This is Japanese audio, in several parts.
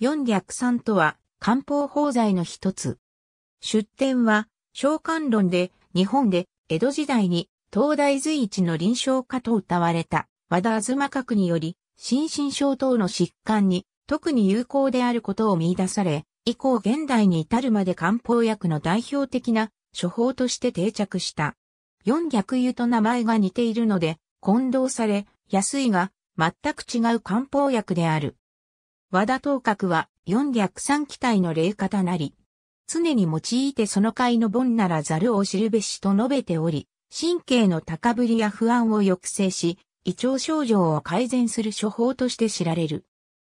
4略3とは漢方法剤の一つ。出典は、召喚論で日本で江戸時代に東大随一の臨床家と謳われた和田東閣により、心身症等の疾患に特に有効であることを見出され、以降現代に至るまで漢方薬の代表的な処方として定着した。四逆湯と名前が似ているので、混同され、安いが全く違う漢方薬である。和田東閣は四逆三気体の霊方なり、常に用いてその会の盆ならざるを知るべしと述べており、神経の高ぶりや不安を抑制し、胃腸症状を改善する処方として知られる。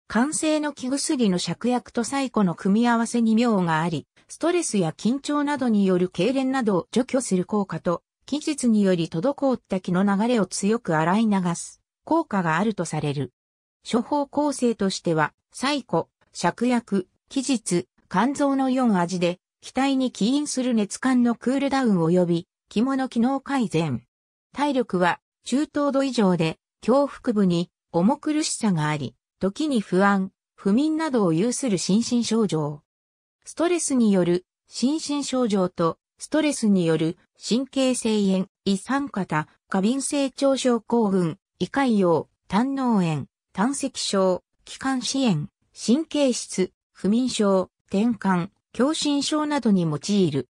完成の気薬の芍薬とサイコの組み合わせに妙があり、ストレスや緊張などによる痙攣などを除去する効果と、期日により滞った気の流れを強く洗い流す効果があるとされる。処方構成としては、最古、芍薬、期日、肝臓の4味で、気体に起因する熱感のクールダウン及び、肝の機能改善。体力は中等度以上で、胸腹部に重苦しさがあり、時に不安、不眠などを有する心身症状。ストレスによる心身症状と、ストレスによる神経性炎、胃酸型、過敏性腸症候群、胃潰瘍、胆脳炎、胆石症、気管支炎、神経質、不眠症、転換、狭心症などに用いる。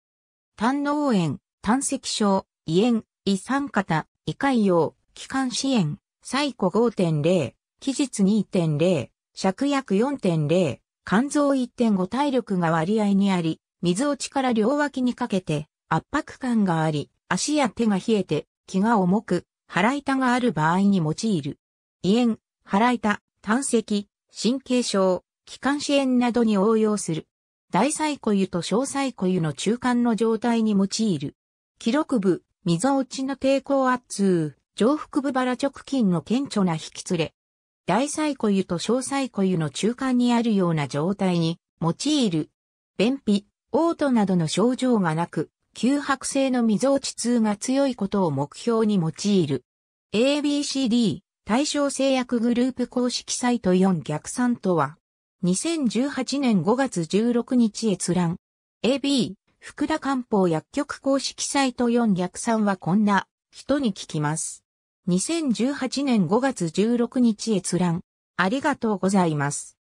胆脳炎、胆石症、胃炎、胃酸型、胃潰瘍、気管支炎、最古5.0、期日2.0、芍薬4.0、肝臓1.5体力が割合にあり、水落ちから両脇にかけて圧迫感があり、足や手が冷えて気が重く、腹痛がある場合に用いる。胃炎、腹痛、胆石、神経症、気管支炎などに応用する。大細固油と小細固油の中間の状態に用いる。記録部、溝落ちの抵抗圧痛、上腹部腹直筋の顕著な引き連れ。大細固油と小細固油の中間にあるような状態に用いる。便秘、嘔吐などの症状がなく、吸白性の溝落ち痛が強いことを目標に用いる。ABCD 対象製薬グループ公式サイト4逆算とは、2018年5月16日閲覧。AB、福田漢方薬局公式サイト4逆算はこんな人に聞きます。2018年5月16日閲覧。ありがとうございます。